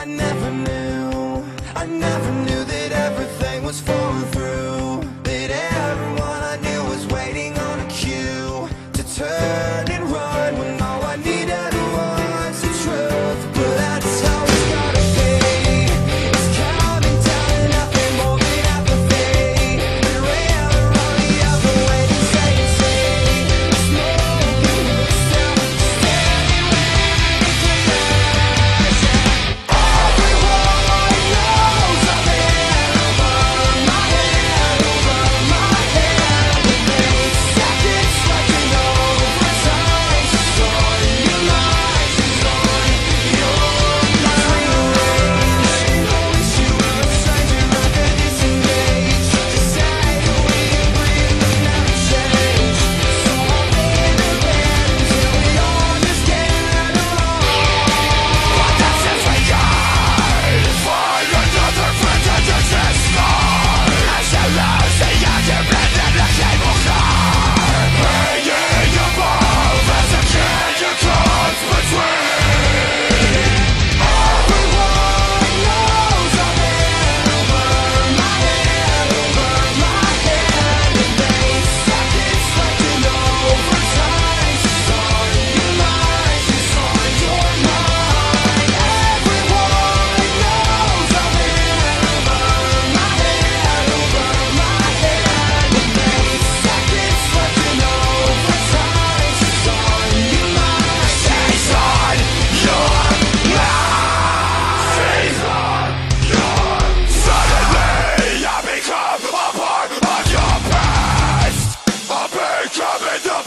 I never knew, I never knew I'm becoming